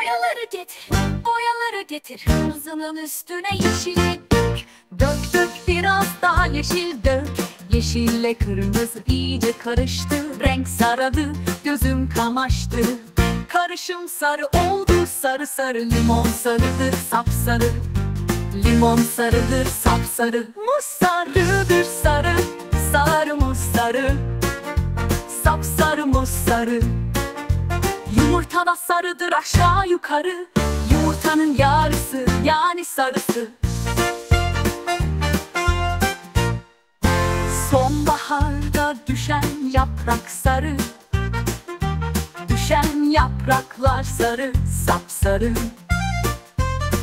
Boyaları getir, boyaları getir. Kırmızının üstüne yeşili dök Dök dök. Biraz daha yeşil dök. Yeşille kırmızı iyice karıştı. Renk sarardı, gözüm kamaştı. Karışım sarı oldu sarı sarı Limon sarıdır sapsarı Limon sarıdır sapsarı Muz sarıdır sarı Sarı muz sarı. Sapsarı muz sarı Yumurta da sarıdır aşağı yukarı. Yumurtanın yarısı yani sarısı. Sonbaharda düşen yaprak sarı. Düşen yapraklar sarı sapsarı.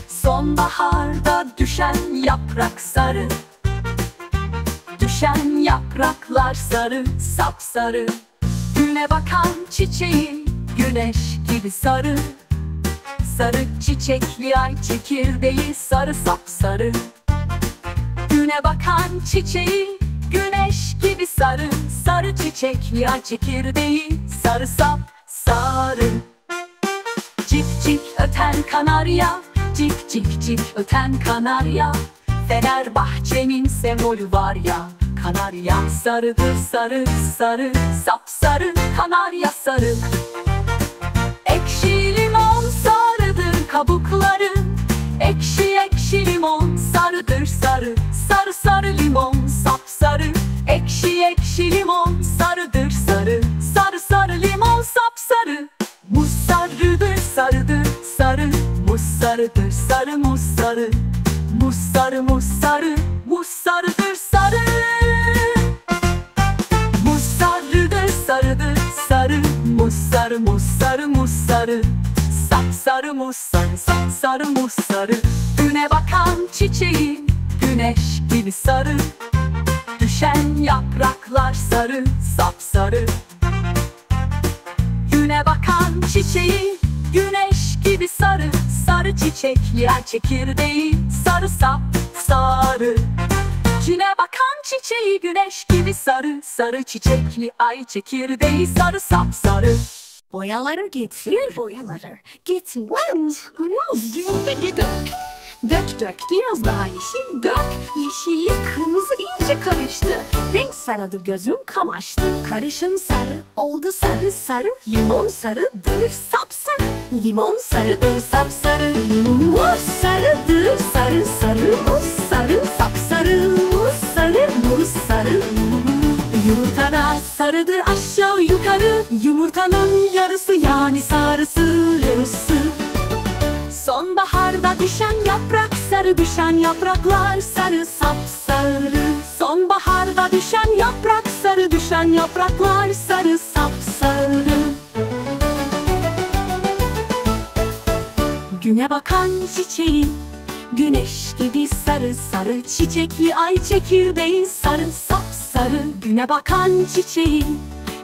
Sonbaharda düşen yaprak sarı. Düşen yapraklar sarı sapsarı. Güne bakan çiçeği güneş gibi sarı. Sarı çiçekli ay çekirdeği sarı sapsarı. Güne bakan çiçeği güneş gibi sarı. Sarı çiçekli ay çekirdeği sarı sap sarı Cik cik öten kanarya Cik cik cik öten kanarya. Fenerbahçe'nin sembolü var ya Kanarya. Sarıdır sarı sarı Sapsarı kanarya sarı kabukları. Ekşi ekşi limon sarıdır sarı. Sarı sarı limon sapsarı Ekşi ekşi limon sarıdır sarı. Sarı sarı limon sapsarı Muz sarıdır sarıdır sarı. Muz sarıdır sarı muz sarı. Muz sarı muz sarı. Muz sarıdır sarı. Muz sarıdır sarıdır sarı. Muz sarı muz sarı muz sarı Sap sarı muz sarı sarı muz sarı. Güne bakan çiçeği güneş gibi sarı. Düşen yapraklar sarı sapsarı. Güne bakan çiçeği güneş gibi sarı. Sarı çiçekli ay çekirdeği sarı sap sarı. Güne bakan çiçeği güneş gibi sarı. Sarı çiçekli ay çekirdeği sarı sap sarı Boyaları getir. Boyaları. Getir. Dök Dök dök. Biraz daha yeşil. Dök. Yeşille kırmızı iyice karıştı. Renk sarıdı gözüm kamaştı Karışım sarı oldu sarı sarı. Limon sarıdır sapsarı Limon sarıdır sapsarı Muz sarıdır sarı sarı. Muz sarıdır aşağı yukarı. Yumurtanın yarısı yani sarısı yarısı. Sonbaharda düşen yaprak sarı düşen yapraklar sarı sapsarı Sonbaharda düşen yaprak sarı düşen yapraklar sarı sapsarı Güne bakan çiçeği Güneş gibi sarı sarı Çiçekli ay çekirdeği sarı sapsarı Güne bakan çiçeği.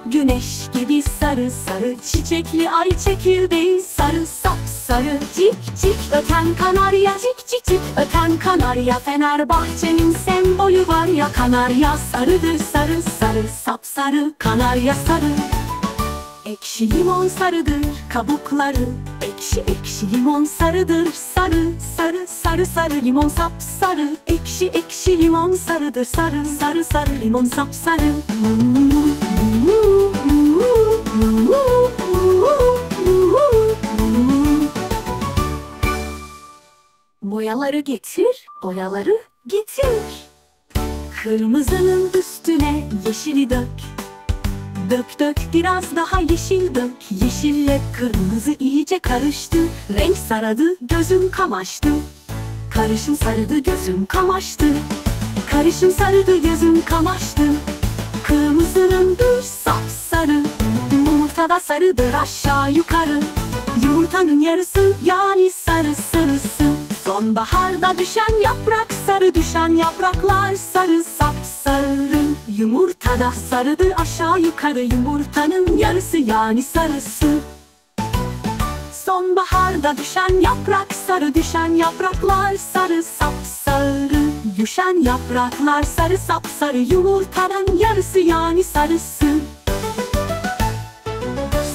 Güneş gibi sarı sarı Çiçekli ay çekirdeği. Sarı sapsarı Cik cik öten kanarya Cik cik cik öten kanarya. Fenerbahçe'nin sembolü var ya Kanarya sarıdır. Sarı sarı Sapsarı kanarya sarı Ekşi limon sarıdır kabukları. Ekşi ekşi limon sarıdır. Sarı sarı sarı sarı limon sap sarı. Ekşi ekşi limon sarıdır. Sarı sarı sarı limon sap sarı. Boyaları getir, boyaları getir. Kırmızının üstüne yeşili dök Dök dök biraz daha yeşil dök. Yeşille kırmızı iyice karıştı. Renk sarardı gözüm kamaştı. Karışım sarıdı gözüm kamaştı. Karışım sarıdı gözüm kamaştı. Kırmızının düz sapsarı. Yumurta da sarıdır aşağı yukarı. Yumurtanın yarısı yani sarı sarısı Sonbaharda düşen yaprak sarı düşen yapraklar sarı sapsarı Yumurta da sarıdır aşağı yukarı yumurtanın yarısı yani sarısı. Sonbaharda düşen yaprak sarı düşen yapraklar sarı sapsarı Düşen yapraklar sarı sapsarı yumurtanın yarısı yani sarısı.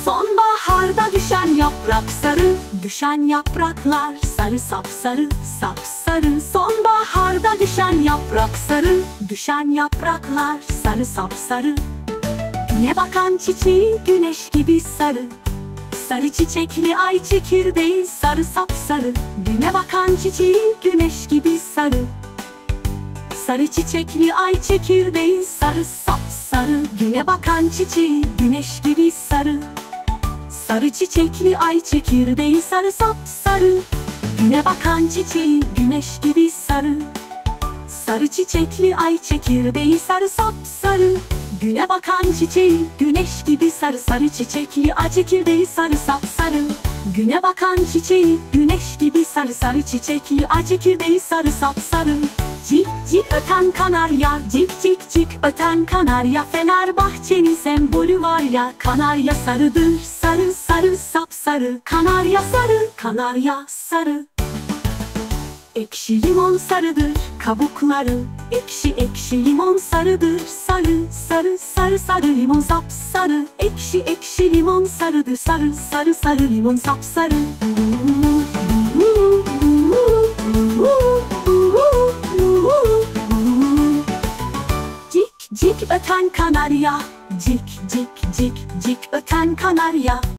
Sonbahar Sonbaharda düşen yaprak sarı Düşen yapraklar sarı sapsarı sapsarı Sonbaharda düşen yaprak sarı Düşen yapraklar sarı sapsarı Güne bakan çiçeği güneş gibi sarı Sarı çiçekli ay çekirdeği sarı sapsarı Güne bakan çiçeği güneş gibi sarı Sarı çiçekli ay çekirdeği sarı sapsarı Güne bakan çiçeği güneş gibi sarı Sarı çiçekli ay çekirdeği sarı sapsarı. Güne bakan çiçeği güneş gibi sarı. Sarı çiçekli ay çekirdeği sarı sapsarı. Güne bakan çiçeği güneş gibi sarı. Sarı çiçekli ay çekirdeği sarı sapsarı. Güne bakan çiçeği güneş gibi sarı. Sarı çiçekli ay çekirdeği sarı sapsarı Cik cik öten kanarya Cik cik cik öten kanarya Fenerbahçe'nin sembolü var ya Kanarya sarıdır sarı sarı sapsarı Kanarya sarı kanarya sarı. Ekşi limon sarıdır kabukları. Ekşi ekşi limon sarıdır sarı sarı sarı sarı limon sapsarı Ekşi ekşi limon sarıdır sarı sarı sarı limon sapsarı Cik kanarya. Cik cik cik cik öten kanarya